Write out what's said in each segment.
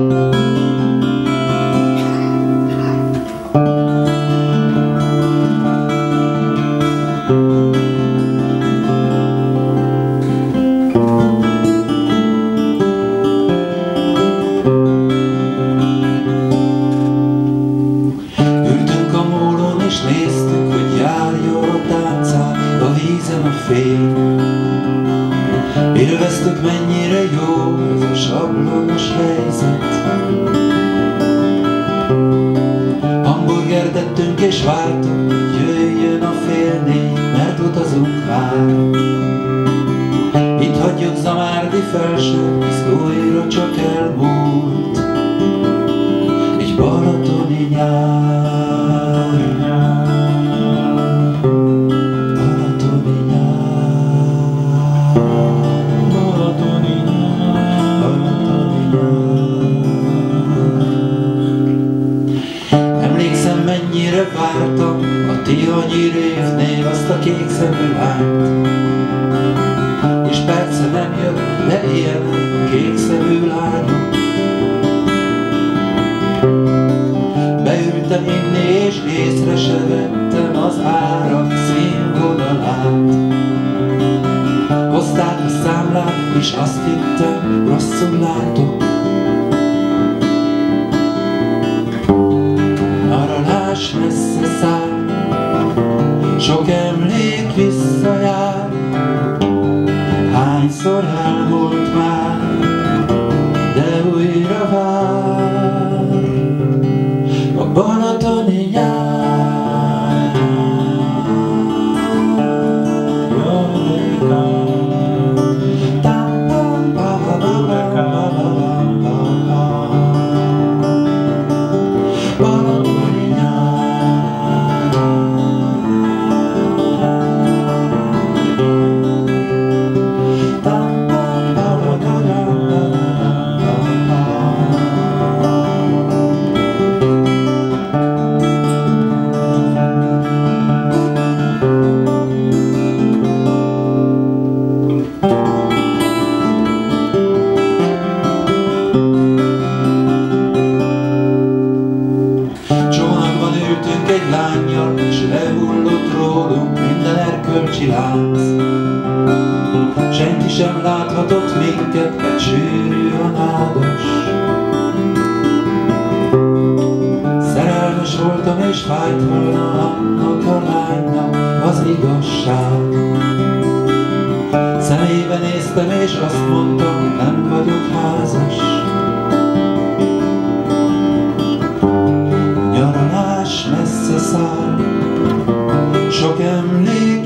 Música Hamburger tettünk és vártunk, jöjjön a fél négy, mert utazunk már. Itt hagyjuk Zamárdi felső, Piszkóira csak elmúlt egy balatoni nyár. Mennyire vártam a Tihanyi révnél azt a kék szemű lányt. És persze nem jött, de ilyen kék szemű lányok. Beültem inni, és észre se vettem az árak színvonalát. Hozták a számlát, és azt hittem, rosszul látok. Senki sem láthatott minket, mert sűrű a nádas. Szerelmes voltam, és fájt volna annak a lánynak az igazság. Szemébe néztem, és azt mondtam, nem vagyok házas. Nyaralás messze száll, sok emlék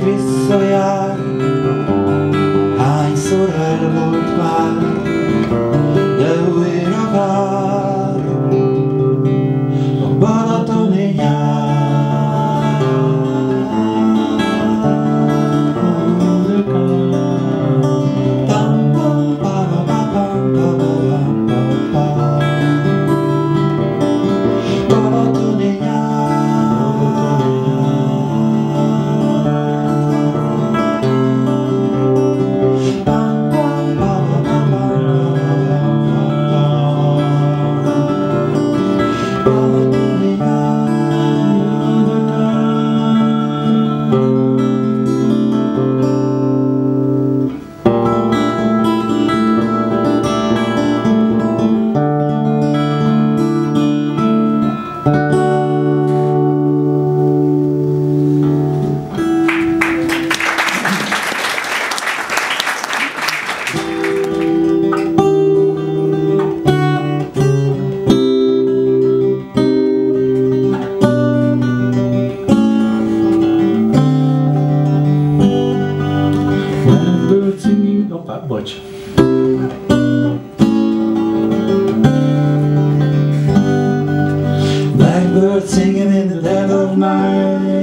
singing in the dead of night.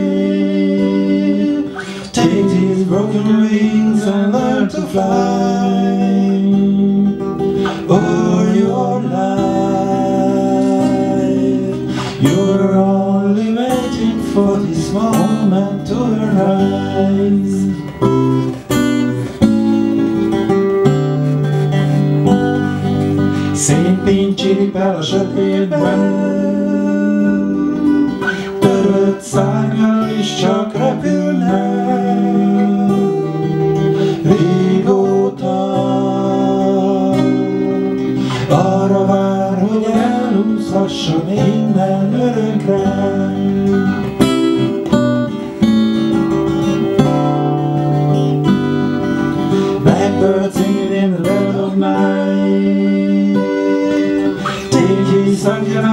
Take these broken wings and learn to fly. Over your life, you're only waiting for this moment to arise. Szép pincs csípel a sötétben. Törött is csak repülne. Régóta arra vár, hogy elúszhasson innen örökre. Blackbird singing in the dead of night. Take ye sunken.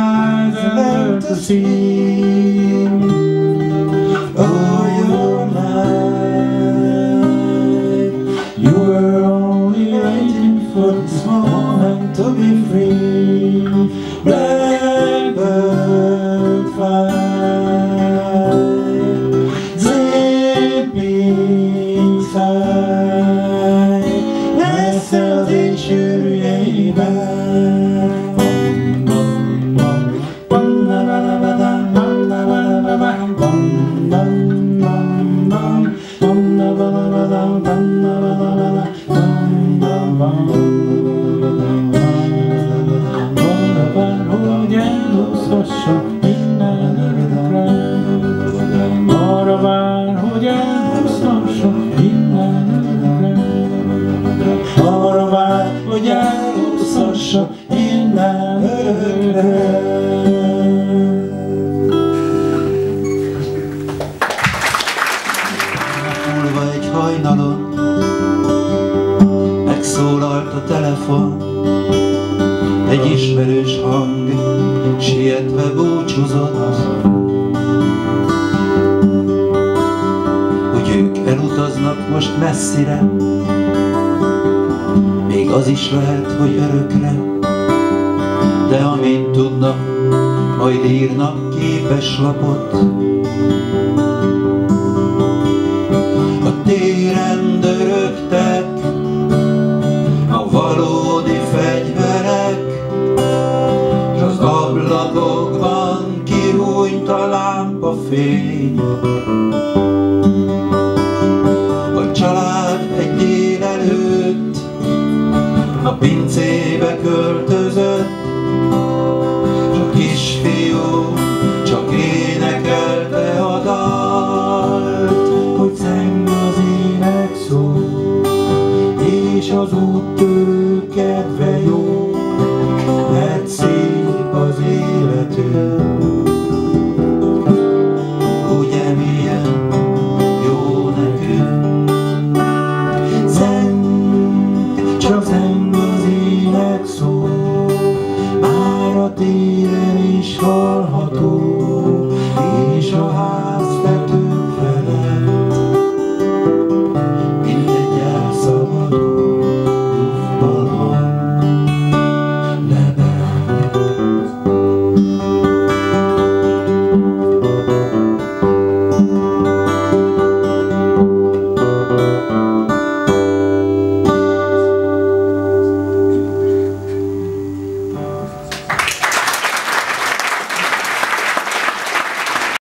Elhúzhassa innen örökre. Múlva egy hajnalon Megszólalt a telefon Egy ismerős hang Sietve búcsúzott Hogy ők elutaznak most messzire Az is lehet, hogy örökre De amint tudnak Majd írnak képes lapot a téren dörögtek a valódi fegyverek, s az ablakokban kihújt a lámpafény. A kisfiú, csak énekelte a dalt, hogy zeng az ének szó, és az út Senhor, tu